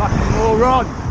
fucking moron.